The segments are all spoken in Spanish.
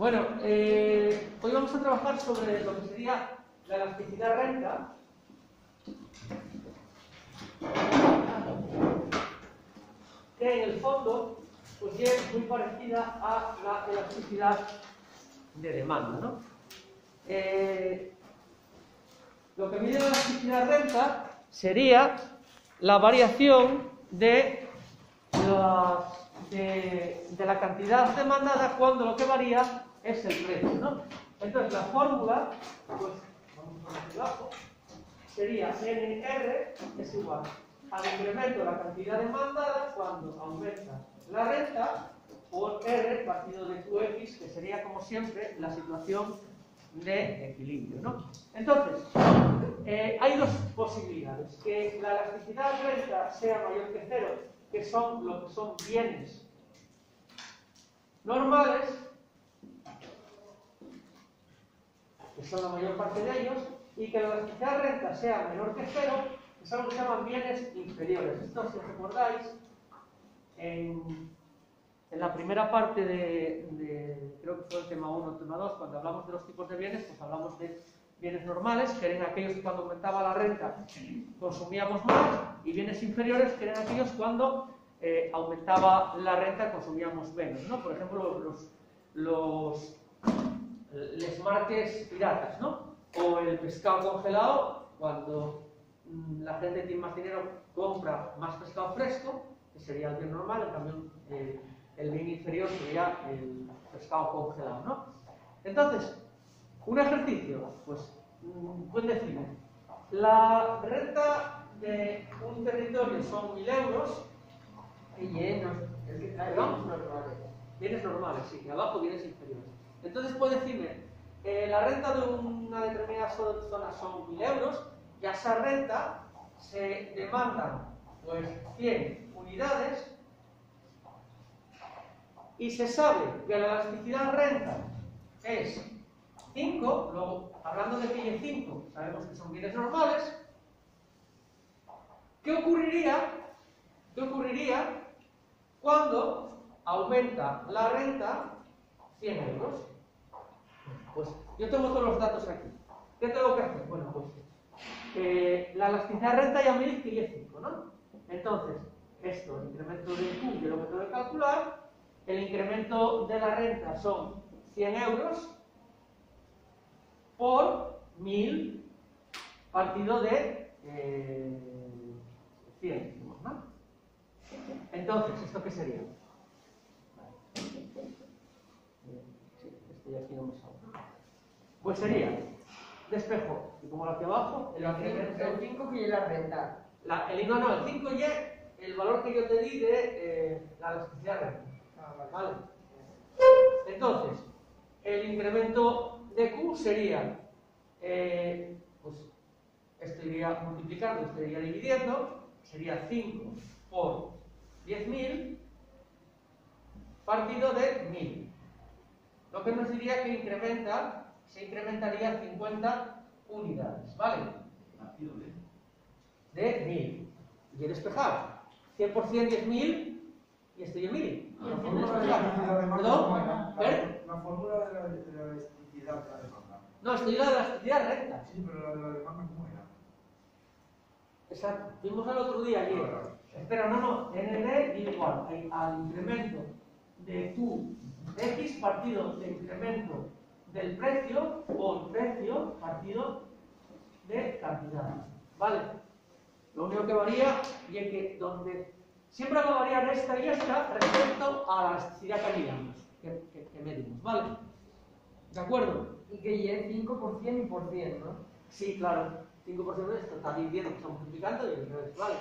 Bueno, eh, hoy vamos a trabajar sobre lo que sería la elasticidad renta. Que en el fondo pues es muy parecida a la elasticidad de demanda. ¿no? Eh, lo que mide la elasticidad renta sería la variación de, la cantidad demandada cuando lo que varía es el precio, ¿no? Entonces la fórmula, pues, vamos a abajo, sería NR es igual al incremento de la cantidad demandada cuando aumenta la renta por R partido de QX, que sería como siempre la situación de equilibrio, ¿no? Entonces, eh, hay dos posibilidades, que la elasticidad renta sea mayor que cero, que son lo que son bienes normales, que son la mayor parte de ellos, y que la renta sea menor que cero, que son lo que se llaman bienes inferiores. Esto, si os recordáis, en, en la primera parte de, de, creo que fue el tema 1 o tema 2, cuando hablamos de los tipos de bienes, pues hablamos de bienes normales, que eran aquellos que cuando aumentaba la renta consumíamos más, y bienes inferiores, que eran aquellos cuando eh, aumentaba la renta consumíamos menos, ¿no? Por ejemplo, los, los les marques piratas, ¿no? O el pescado congelado, cuando mm, la gente tiene más dinero, compra más pescado fresco, que sería el bien normal, en cambio eh, el bien inferior sería el pescado congelado, ¿no? Entonces, un ejercicio, pues, mm, pueden decir, la renta de un territorio son 1.000 euros, y que ¿Perdón? bienes normales. sí, y abajo bienes inferiores. Entonces puede decirme, eh, la renta de una determinada zo- zona son 1.000 euros, y a esa renta se demandan pues 100 unidades, y se sabe que la elasticidad renta es 5, luego hablando de hay 5, sabemos que son bienes normales, ¿qué ocurriría? ¿Qué ocurriría cuando aumenta la renta 100 euros? Pues yo tengo todos los datos aquí. ¿Qué tengo que hacer? Bueno, pues la elasticidad renta ya me dice que es 5, ¿no? Entonces, esto, el incremento de Q, yo lo que tengo que calcular, el incremento de la renta son 100 euros por 1000 partido de eh, 100, decimos, ¿no? Entonces, ¿esto qué sería? Vale. Eh, Sí, este de aquí no me sale. Pues sería, despejo, y como lo hacia abajo, el El incremento 5 que es la renta. la, el, no, no, el 5Y, el valor que yo te di de eh, la elasticidad renta. Ah, vale. ¿Vale? Entonces, el incremento de Q sería, eh, pues, esto iría multiplicando, esto iría dividiendo, sería 5 por 10.000 partido de 1.000. Lo que nos diría que incrementa, se incrementaría 50 unidades, ¿vale? de 1000. Y he despejado. 100% 10.000 y estoy en 1000. La fórmula de la elasticidad de. La fórmula de la, de la elasticidad de la demanda. No, estoy en la elasticidad recta. Sí, pero la de la demanda, ¿cómo era? Exacto. Vimos el otro día ayer. Espera, no, no. ND igual al, incremento de Q X partido del incremento del precio por precio partido de cantidad. ¿Vale? Lo único que varía y es que donde siempre va a variar esta y esta respecto a la elasticidad que midamos, que, que- que medimos. ¿Vale? ¿De acuerdo? Y que ya es 5 por 100 y por 100, ¿no? Sí, claro. 5% de esto está dividiendo, está multiplicando y el revés. Vale.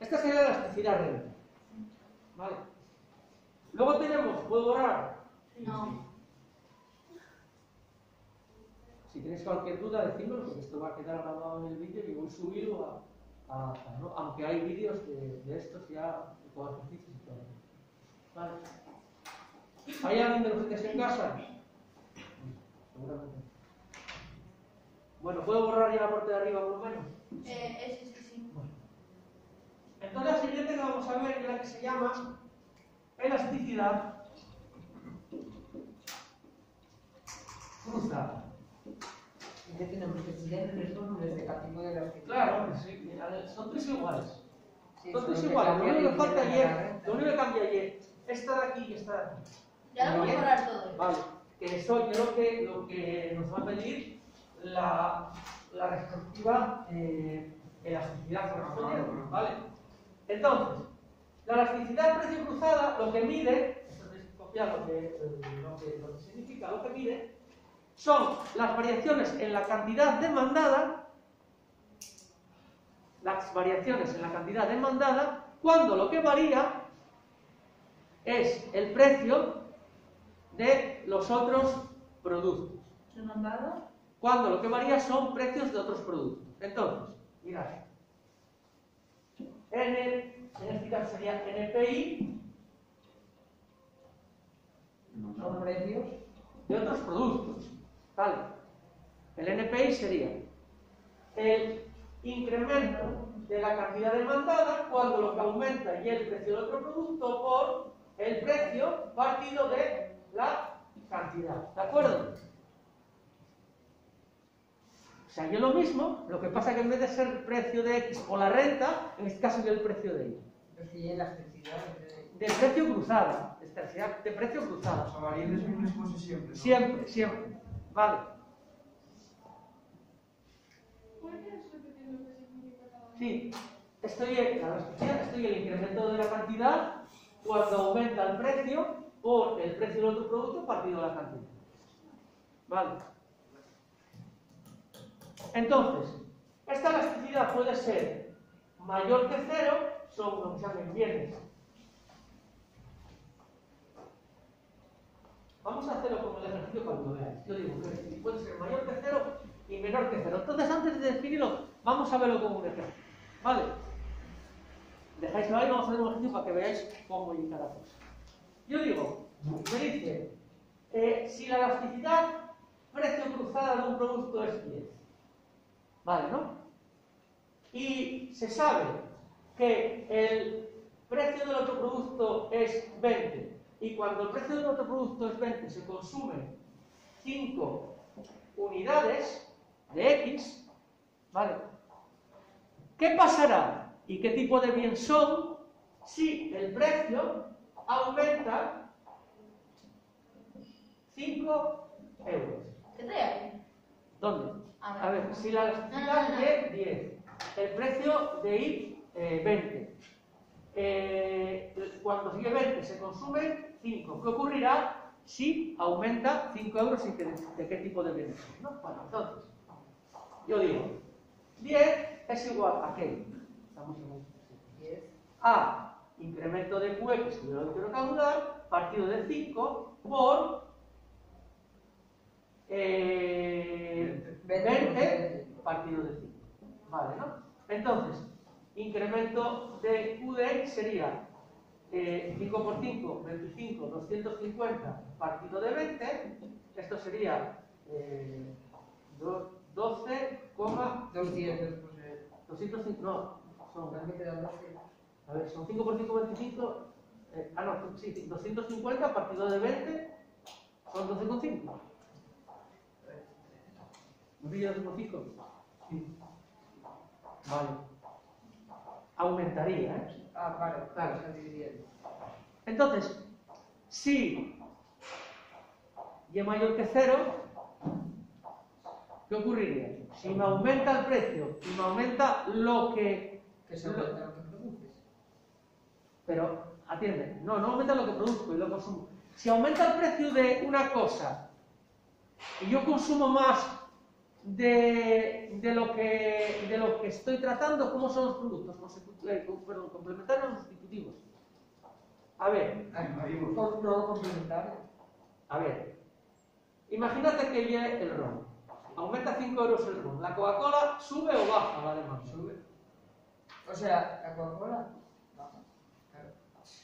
Esta sería la elasticidad renta. Vale. Luego tenemos, ¿puedo borrar? No. Si tenéis cualquier duda, decídmelo, porque esto va a quedar grabado en el vídeo y voy a subirlo a, a- a- ¿no? Aunque hay vídeos de, de estos ya con ejercicios y todo. Vale. ¿Hay alguien de los que esté en casa? Seguramente. Bueno, ¿puedo borrar ya la parte de arriba por lo menos? Eh, ese sí, sí. Entonces la siguiente que vamos a ver es la que se llama elasticidad cruzada. ¿Y qué tenemos de de Claro, sí, a son tres iguales. Sí, Son tres iguales. Lo único que falta de la ayer, lo único que cambia ayer, esta de aquí y esta de aquí. Ya lo Bien. puedo borrar todo. Vale, que eso creo que lo que nos va a pedir la, la respectiva eh, correspondiente, ¿vale? Entonces, la elasticidad precio cruzada lo que mide, esto es copiar lo que, lo que, lo que significa, lo que mide, son las variaciones en la cantidad demandada, las variaciones en la cantidad demandada, cuando lo que varía es el precio de los otros productos. ¿Se me han dado? Cuando lo que varía son precios de otros productos. Entonces, mirad. N, en este caso sería NPI Son precios. de otros productos. ¿Vale? El NPI sería el incremento de la cantidad demandada cuando lo que aumenta y el precio del otro producto por el precio partido de la cantidad. ¿De acuerdo? O sea, yo lo mismo, lo que pasa que en vez de ser el precio de X o la renta, en este caso sería el precio de Y. De- precio elasticidad de precio cruzada. O sea, variables mínimas siempre. ¿no? Siempre, siempre. Vale. Sí, estoy en la estoy en el incremento de la cantidad cuando aumenta el precio por el precio del otro producto partido de la cantidad. Vale. Entonces, esta elasticidad puede ser mayor que cero, son lo que se bienes. Vamos a hacerlo como el ejercicio lo veáis. Yo digo que puede ser mayor que cero y menor que cero. Entonces, antes de definirlo, vamos a verlo como un ejemplo. ¿Vale? Dejáis ahí, vamos a hacer un ejercicio para que veáis cómo y cada cosa. Yo digo, me dice, eh, si la elasticidad precio cruzada de un producto es 10. ¿Vale, no? Y se sabe que el precio del otro producto es 20 y cuando el precio del otro producto es 20 se consumen 5 unidades de X, ¿vale? ¿Qué pasará y qué tipo de bien son si el precio aumenta 5 euros? ¿Qué te hay? ¿Dónde? A ver. Si la elasticidad de 10, el precio de ir eh, 20, eh, cuando sigue 20 se consume 5. ¿Qué ocurrirá si aumenta 5 euros y que- de qué tipo de bienes? ¿no? Bueno, entonces, yo digo, 10 es igual a qué? Estamos en un- 10. a incremento de QE, que es el quiero calcular, partido de 5 por eh, 20 partido de 5. Vale, ¿no? Entonces, incremento de QD sería eh, 5 por 5, 25, 250 partido de 20. Esto sería eh, do- 12, 200 pues eh, 205, no, son me quedan 200. a ver, son 5 por 5, 25. eh, ah, no, sí, sí, 250 partido de 20 son 12,5. ¿No pillas 12,5? Sí. Vale. Aumentaría, ¿eh? Ah, vale, Claro. claro. Entonces, si y mayor que 0, ¿qué ocurriría? Si me aumenta el precio y me aumenta lo que Que se aumenta lo que produces. Pero, atiende, no, no aumenta lo que produzco y lo consumo. Si aumenta el precio de una cosa y yo consumo más de, de lo, que, de lo que estoy tratando, ¿cómo son los productos? Eh, perdón, complementarios o sustitutivos. A ver. Con- No complementario. a ver. Imagínate que viene el ron. Aumenta 5 euros el ron. ¿La Coca-Cola sube o baja la demanda? Sube. O sea, la Coca-Cola. baja.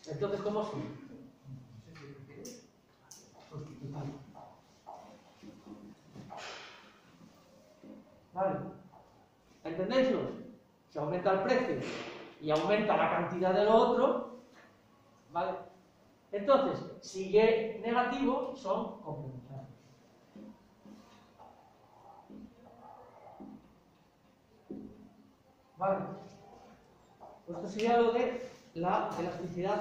Entonces, ¿cómo sube? ¿Vale? ¿Entendéislo? Si aumenta el precio y aumenta la cantidad de lo otro, ¿vale? Entonces, si Y negativo, son complementarios. ¿Vale? Pues esto sería lo de la elasticidad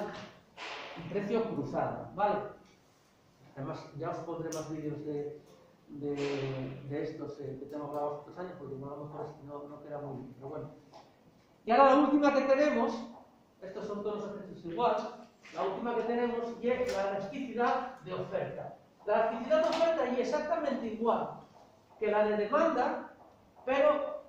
precio cruzado, ¿vale? Además, ya os pondré más vídeos de de, de estos eh, que tengo grabados estos años, porque no, a lo mejor es- no, no queda muy bien, pero bueno. Y ahora la última que tenemos, estos son todos los ejercicios igual, la última que tenemos y es la elasticidad de oferta. La elasticidad de oferta y exactamente igual que la de demanda, pero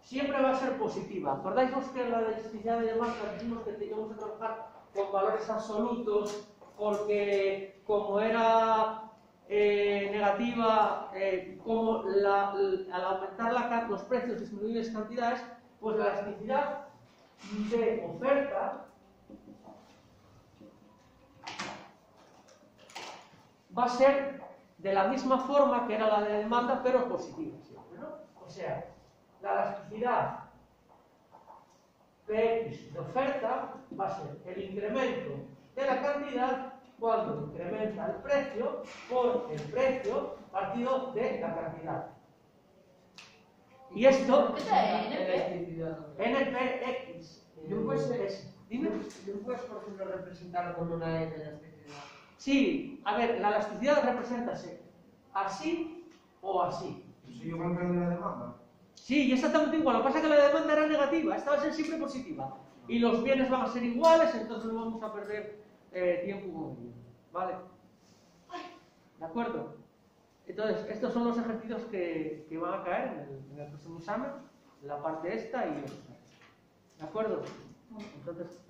siempre va a ser positiva. ¿Acordáis que en la elasticidad de demanda dijimos que teníamos que trabajar con valores absolutos porque como era eh, negativa, eh, como la- al aumentar la los precios disminuir las cantidades, pues la elasticidad de oferta va a ser de la misma forma que era la de demanda, pero positiva siempre, ¿no? O sea, la elasticidad de oferta va a ser el incremento de la cantidad cuando incrementa el precio por el precio partido de la cantidad. Y esto, ¿Qué es. NPX. Yo puede ser- es- Dime. Yo puedes, por ejemplo, representarlo con una N elasticidad. Sí, a ver, la elasticidad representa así o así. Soy igual que la de la demanda. Sí, exactamente igual. Lo que pasa es que la demanda era negativa, esta va a ser siempre positiva. Y los bienes van a ser iguales, entonces no vamos a perder eh, tiempo. ¿Vale? ¿De acuerdo? Entonces, estos son los ejercicios que, que van a caer en el, en el próximo examen, la parte esta y esta. ¿De acuerdo? Entonces,